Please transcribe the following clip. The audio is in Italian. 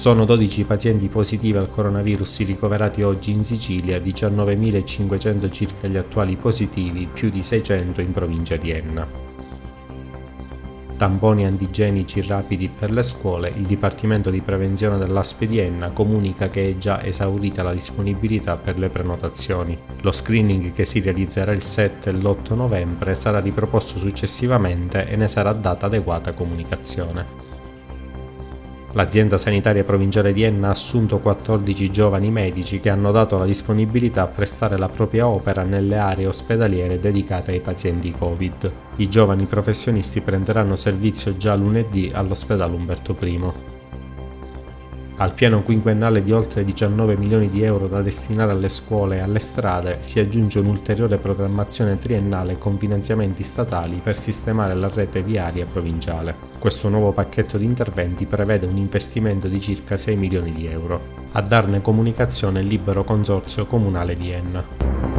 Sono 12 i pazienti positivi al coronavirus ricoverati oggi in Sicilia, 19.500 circa gli attuali positivi, più di 600 in provincia di Enna tamponi antigenici rapidi per le scuole, il Dipartimento di Prevenzione dell'Aspe di Enna comunica che è già esaurita la disponibilità per le prenotazioni. Lo screening che si realizzerà il 7 e l'8 novembre sarà riproposto successivamente e ne sarà data adeguata comunicazione. L'azienda sanitaria provinciale di Enna ha assunto 14 giovani medici che hanno dato la disponibilità a prestare la propria opera nelle aree ospedaliere dedicate ai pazienti Covid. I giovani professionisti prenderanno servizio già lunedì all'ospedale Umberto I. Al piano quinquennale di oltre 19 milioni di euro da destinare alle scuole e alle strade si aggiunge un'ulteriore programmazione triennale con finanziamenti statali per sistemare la rete viaria provinciale. Questo nuovo pacchetto di interventi prevede un investimento di circa 6 milioni di euro. A darne comunicazione il libero consorzio comunale di Enna.